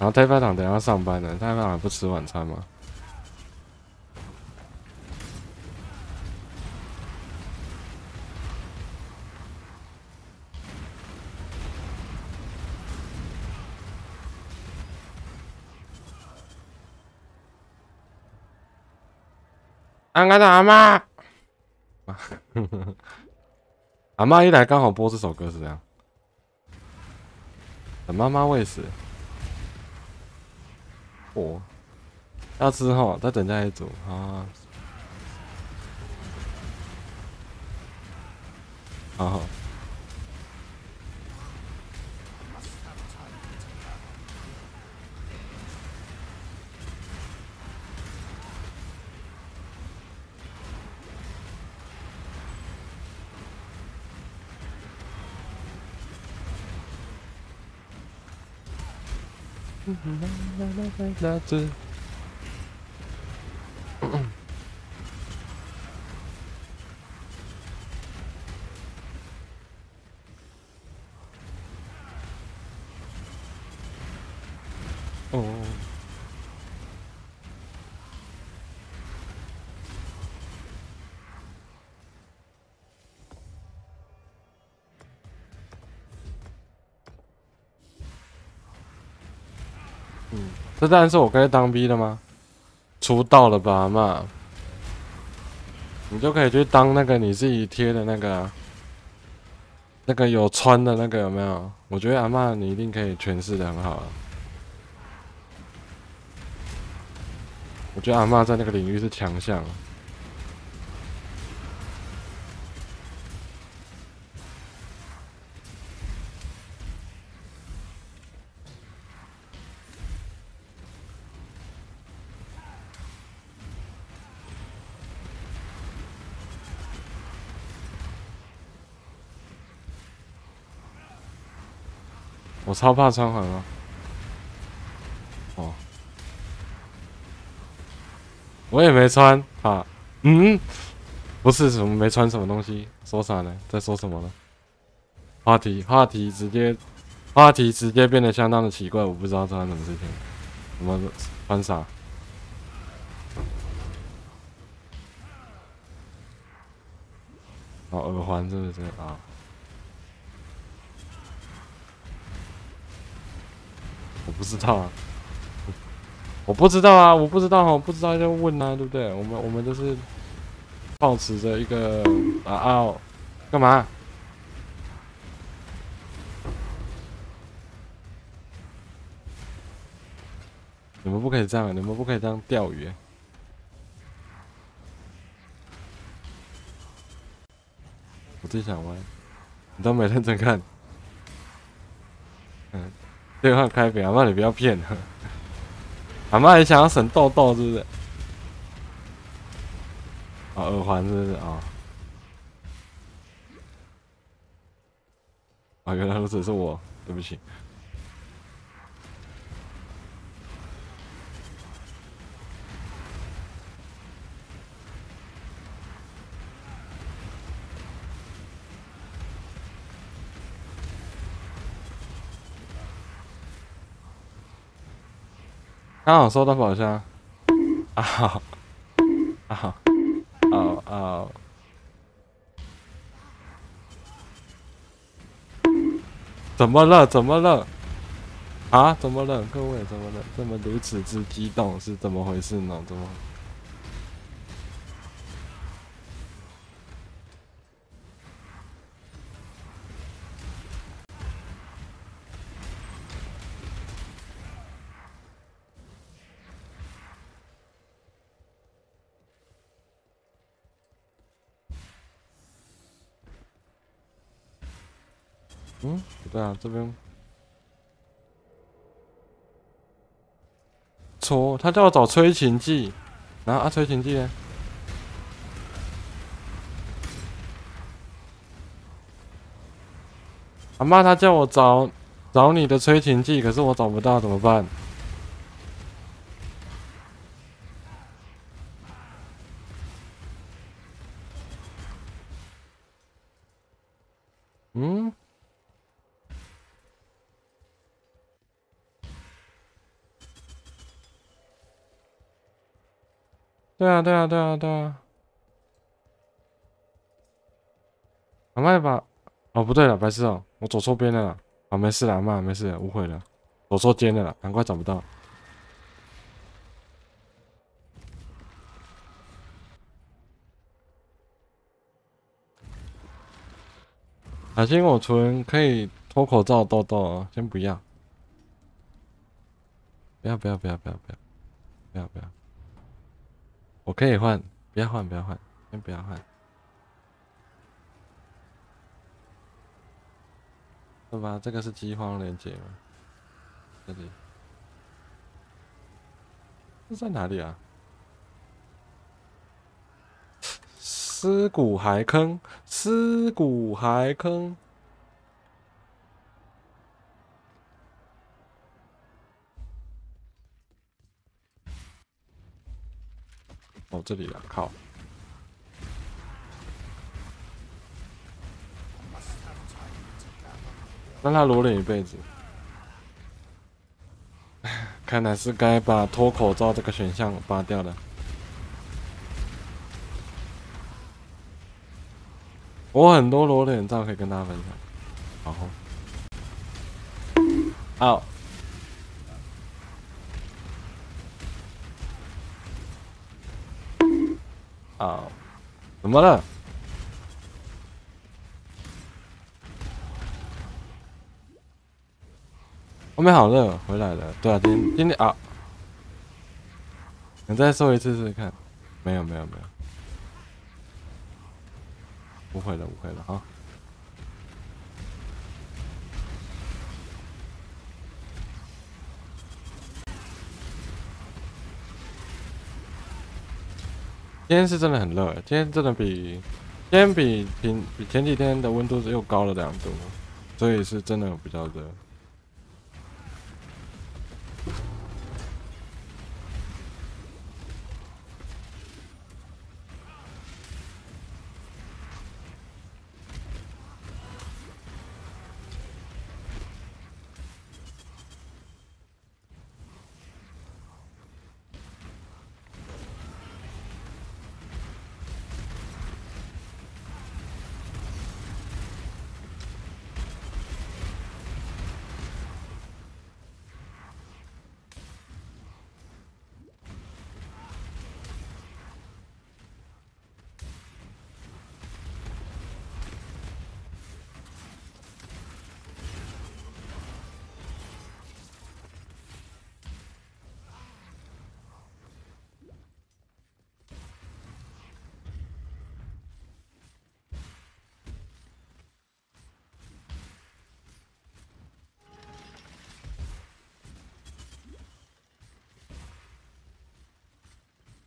然后太饭堂等下要上班了，太饭堂不吃晚餐吗？安安的阿妈，阿妈一来刚好播这首歌是这样，等妈妈喂食。哦，要吃哈，再等下一组啊。好。好。Mm-hmm. Latte. 这当然是我该当兵的吗？出道了吧嘛，你就可以去当那个你自己贴的那个，那个有穿的那个有没有？我觉得阿妈你一定可以诠释的很好啊。我觉得阿妈在那个领域是强项。我超怕穿环啊！哦，我也没穿啊。嗯，不是什么没穿什么东西，说啥呢？在说什么呢？话题话题直接话题直接变得相当的奇怪，我不知道发生什么事情。什么穿啥？哦，耳环是不是啊？我不知道啊，我不知道啊，我不知道哈，我不知道就问啊，对不对？我们我们都是保持着一个啊啊，干嘛？你们不可以这样，你们不可以这样钓鱼。我自己想玩，你都没认真看，兑换开屏，阿妈你不要骗了，阿妈也想要省豆豆是不是？啊，耳环是不是啊？啊，原来如此，是我，对不起。刚好收到宝箱，啊好，啊好，啊啊，怎么了？怎么了？啊？怎么了？各位怎么了？这么如此之激动，是怎么回事呢？怎么？嗯，不对啊，这边错，他叫我找催情剂，然后啊，催情剂呢？阿妈，他叫我找找你的催情剂，可是我找不到，怎么办？嗯。对啊，对啊，对啊，对啊。阿妈把……哦，不对了，白痴哦，我走错边了啦。啊，没事了，阿妈没事，误会了，走错间了，难怪找不到。小心我存可以脱口罩痘痘啊，先不要，不要不要不要不要不要不要不要，我可以换，不要换不要换，先不要换。对吧？这个是饥荒连接吗？这里，这在哪里啊？尸骨骸坑，尸骨骸坑。哦，这里了，靠！让他裸脸一辈子，看来是该把脱口罩这个选项拔掉了。我很多裸脸照可以跟大家分享。然后，好，啊，怎么了？外面好热，回来了。对啊，今今天啊，你再说一次试试看。没有没有没有，不会了不会了啊。今天是真的很热，今天真的比今天比平比前几天的温度是又高了两度，所以是真的比较热。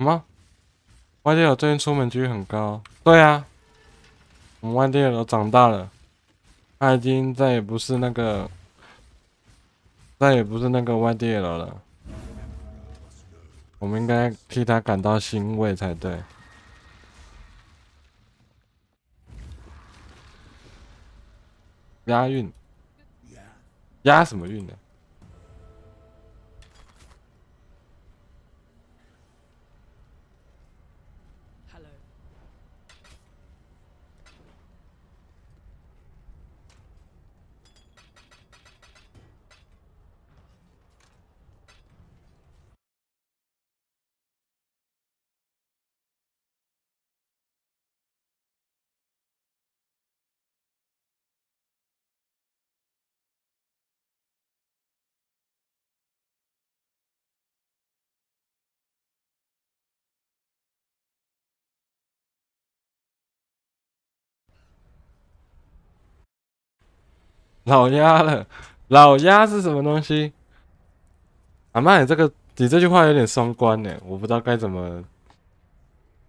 吗？外地佬最近出门几率很高。对啊，我们外地友长大了，他已经再也不是那个，再也不是那个外地友了。我们应该替他感到欣慰才对。押韵？押什么韵呢？老鸭了，老鸭是什么东西？阿妈，你这个你这句话有点双关呢，我不知道该怎么。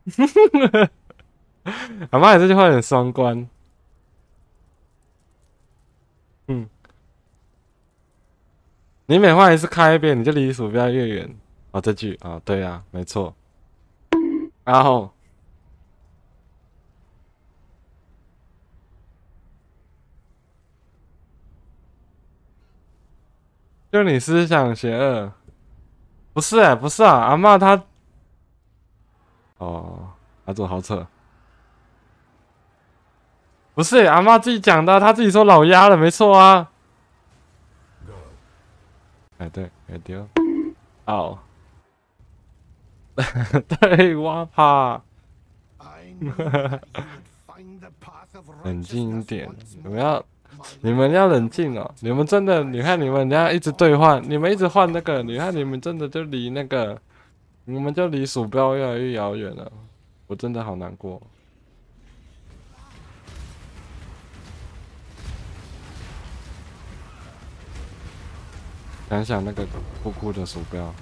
阿妈，你这句话有点双关。嗯，你每画一次开一遍，你就离鼠标越远。哦，这句啊，对呀，没错。然后。就你思想邪恶，不是哎，不是啊，阿妈她，哦，阿祖好扯。不是阿妈自己讲的，她自己说老鸭了，没错啊。哎，对，哎丢，哦，对，挖 怕。冷静一点，你们要，你们要冷静哦。你们真的，你看你们这样一直兑换，你们一直换那个，你看你们真的就离那个，你们就离鼠标越来越遥远了。我真的好难过。想想那个酷酷的鼠标，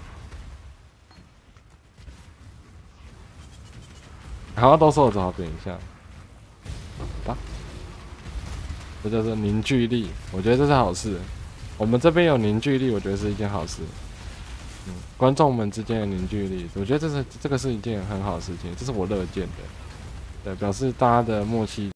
然后都说我只好点一下，这叫做凝聚力，我觉得这是好事。我们这边有凝聚力，我觉得是一件好事。嗯，观众们之间的凝聚力，我觉得这是这个是一件很好的事情，这是我乐见的。对，表示大家的默契。